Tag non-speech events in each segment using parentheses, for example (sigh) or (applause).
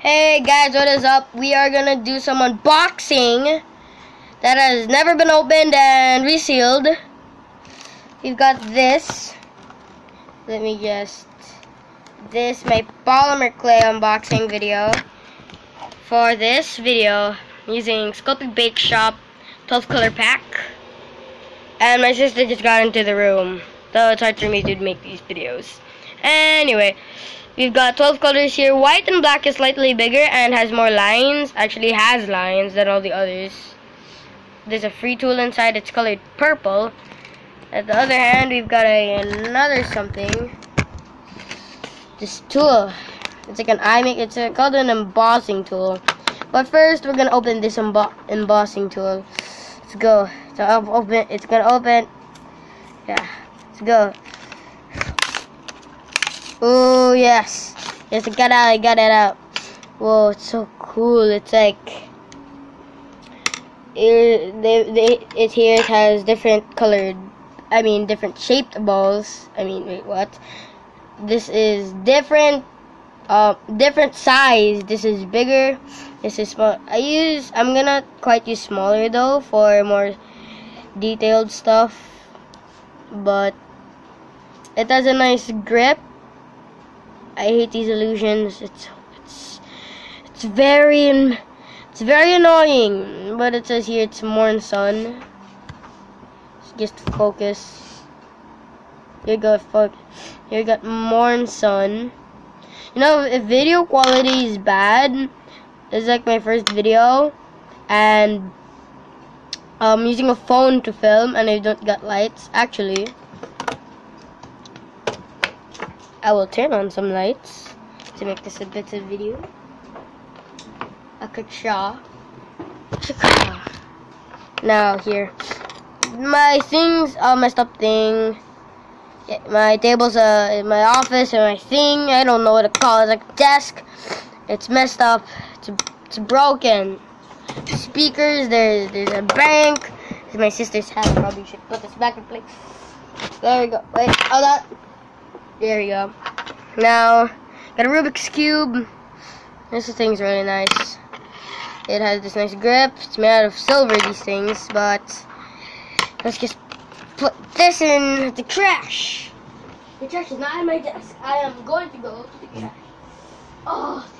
Hey guys, what is up? We are gonna do some unboxing that has never been opened and resealed. We've got this. Let me just this my polymer clay unboxing video. For this video, using Sculpey Bake Shop 12 color pack. And my sister just got into the room. So it's hard for me to make these videos. Anyway, we've got 12 colors here. White and black is slightly bigger and has more lines. Actually has lines than all the others. There's a free tool inside. It's colored purple. At the other hand, we've got a, another something. This tool. It's like an eye make. It's a, called an embossing tool. But first, we're gonna open this embo embossing tool. Let's go. So open. It's gonna open. Yeah. Let's go. Oh yes, yes, I got out. I got it out. Whoa, it's so cool. It's like it, they, they, it here it has different colored. I mean, different shaped balls. I mean, wait, what? This is different. Uh, different size. This is bigger. This is small. I use. I'm gonna quite use smaller though for more detailed stuff. But it has a nice grip I hate these illusions. It's it's it's very it's very annoying. But it says here it's morn sun. Just focus. Here you go, fuck. Here you got morn sun. You know, if video quality is bad, this is like my first video, and I'm using a phone to film, and I don't got lights. Actually, I will turn on some lights to make this a better video. A kacha. Now here. My things are messed up thing. My table's uh, in my office and my thing. I don't know what to call it. It's like a desk. It's messed up. It's, it's broken. Speakers, there's there's a bank. My sister's hat. Probably should put this back in place. There we go. Wait, hold on. There we go. Now, got a Rubik's Cube. This thing's really nice. It has this nice grip. It's made out of silver, these things, but let's just put this in the trash. The trash is not in my desk. I am going to go to the mm. trash. Oh,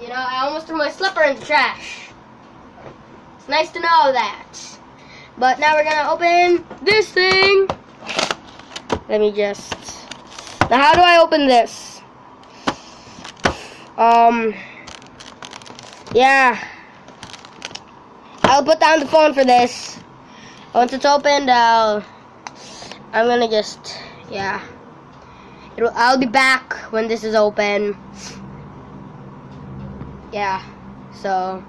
You know, I almost threw my slipper in the trash. It's nice to know that. But now we're gonna open this thing. Let me just... Now, how do I open this? Um... Yeah. I'll put down the phone for this. Once it's opened, I'll... I'm gonna just... Yeah. It'll, I'll be back when this is open. Yeah. So...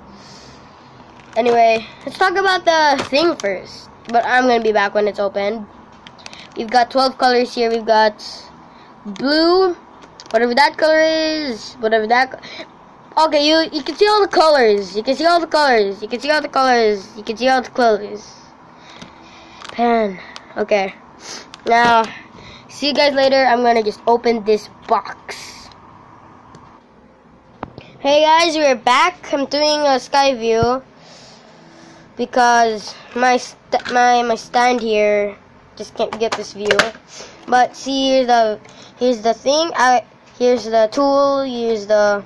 Anyway, let's talk about the thing first. But I'm gonna be back when it's open. We've got 12 colors here. We've got blue, whatever that color is, whatever that. Okay, you you can see all the colors. You can see all the colors. You can see all the colors. You can see all the colors. Pen. Okay. Now, see you guys later. I'm gonna just open this box. Hey guys, we're back. I'm doing a sky view because my my my stand here just can't get this view. But see here's the here's the thing. I here's the tool. Here's the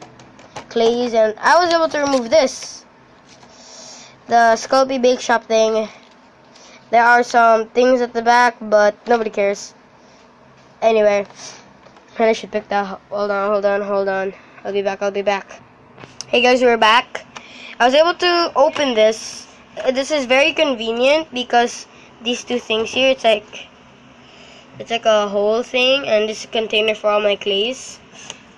clays, and I was able to remove this. The Sculpey Bake Shop thing. There are some things at the back, but nobody cares. Anyway, I should pick that. Hold on, hold on, hold on. I'll be back. I'll be back. Hey guys, we're back. I was able to open this. This is very convenient because these two things here. It's like it's like a whole thing, and this is a container for all my clays.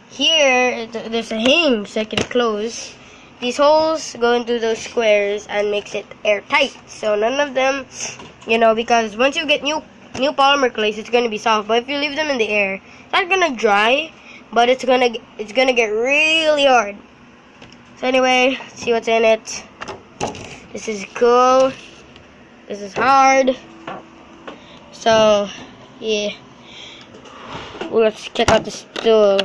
Here, there's a hinge so I can close. These holes go into those squares and makes it airtight. So none of them, you know, because once you get new new polymer clays, it's gonna be soft. But if you leave them in the air, it's not gonna dry, but it's gonna it's gonna get really hard. So anyway, see what's in it. This is cool. This is hard. So, yeah. Well, let's check out the stool.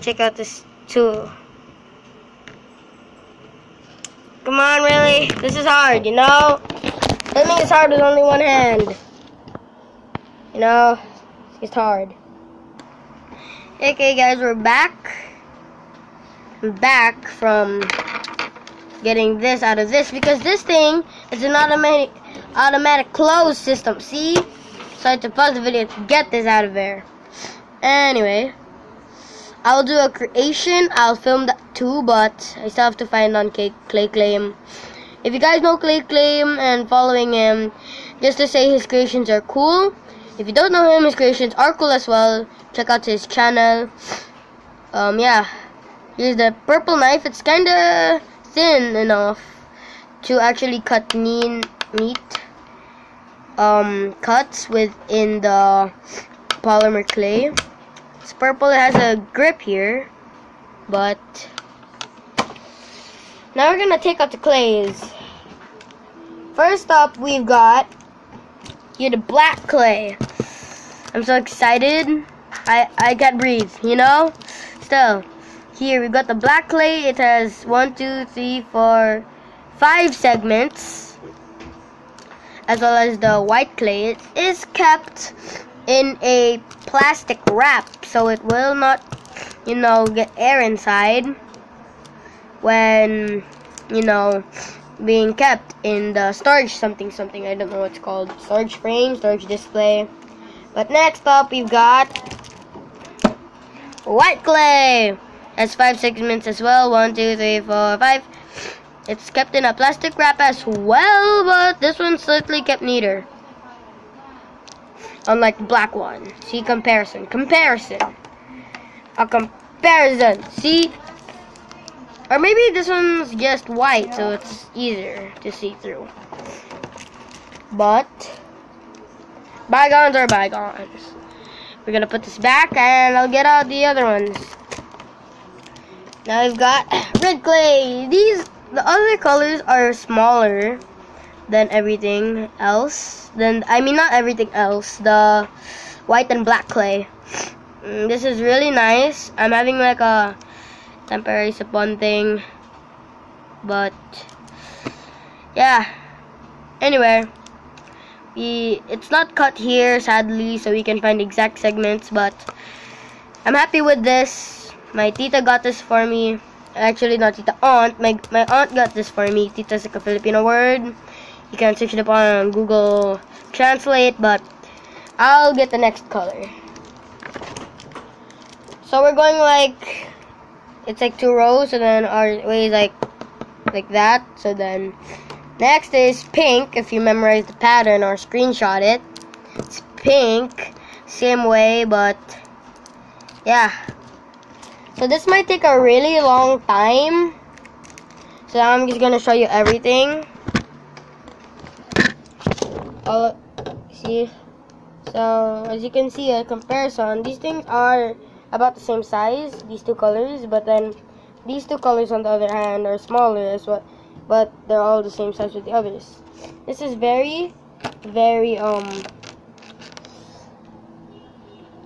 check out this tool. Come on, really? This is hard, you know? Filming is hard with only one hand. You know? It's hard. Okay, guys, we're back. I'm back from getting this out of this because this thing is an automatic automatic close system. See? So I had to pause the video to get this out of there. Anyway, I'll do a creation. I'll film that too, but I still have to find on Clay, Clay Claim. If you guys know Clay Claim and following him, just to say his creations are cool. If you don't know him, his creations are cool as well. Check out his channel. Um, yeah. Here's the purple knife. It's kinda thin enough to actually cut neat, neat um, cuts within the polymer clay. It's purple. It has a grip here, but now we're gonna take out the clays. First up, we've got here the black clay. I'm so excited. I I can't breathe. You know. Still, here we got the black clay. It has one, two, three, four, five segments, as well as the white clay. It is kept in a plastic wrap, so it will not, you know, get air inside when, you know, being kept in the storage something something. I don't know what it's called. Storage frame, storage display. But next up, we've got white clay. Has five segments as well. One, two, three, four, five. It's kept in a plastic wrap as well, but this one's slightly kept neater. Unlike the black one. See comparison. Comparison. A comparison. See? Or maybe this one's just white, so it's easier to see through. But bygones are bygones. We're gonna put this back and I'll get out the other ones. Now we've got (clears throat) red clay. These, the other colors are smaller than everything else. Then, I mean not everything else. The white and black clay. Mm, this is really nice. I'm having like a temporary sapon thing. But, yeah. Anyway, we, it's not cut here, sadly, so we can find exact segments. But, I'm happy with this my tita got this for me. Actually, not tita, aunt. My, my aunt got this for me. Tita is like a Filipino word. You can search it up on Google Translate, but I'll get the next color. So we're going like, it's like two rows, and then our way is like, like that. So then, next is pink. If you memorize the pattern or screenshot it, it's pink. Same way, but yeah. So this might take a really long time. So I'm just gonna show you everything. Oh, see. So as you can see a comparison, these things are about the same size, these two colors, but then these two colors on the other hand are smaller as well, but they're all the same size with the others. This is very, very, um,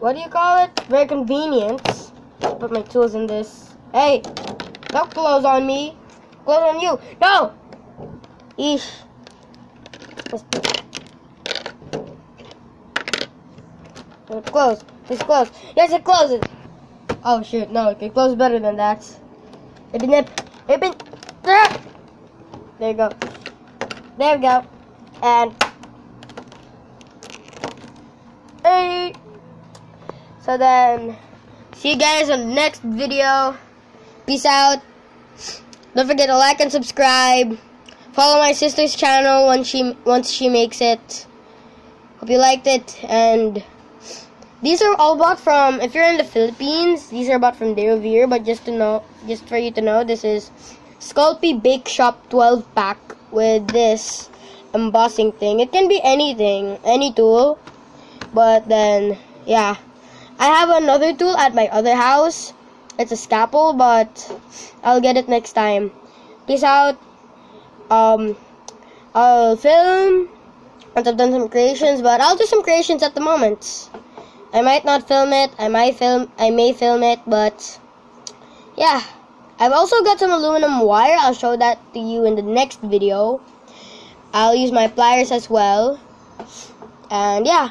what do you call it? Very convenient put my tools in this. Hey, don't close on me. Close on you. No! Eesh. It's close. It's closed. Yes, it closes. Oh, shoot. No, it can close better than that. Nip, nip. Nip, There. there you go. There we go. And... Hey! So then... See you guys on the next video. Peace out. Don't forget to like and subscribe. Follow my sister's channel once she once she makes it. Hope you liked it and these are all bought from if you're in the Philippines, these are bought from De Revere, but just to know just for you to know this is Sculpey Bake Shop 12 pack with this embossing thing. It can be anything, any tool. But then yeah. I have another tool at my other house. It's a scalpel, but I'll get it next time. Peace out. Um, I'll film once I've done some creations, but I'll do some creations at the moment. I might not film it. I might film. I may film it, but yeah, I've also got some aluminum wire. I'll show that to you in the next video. I'll use my pliers as well. And yeah,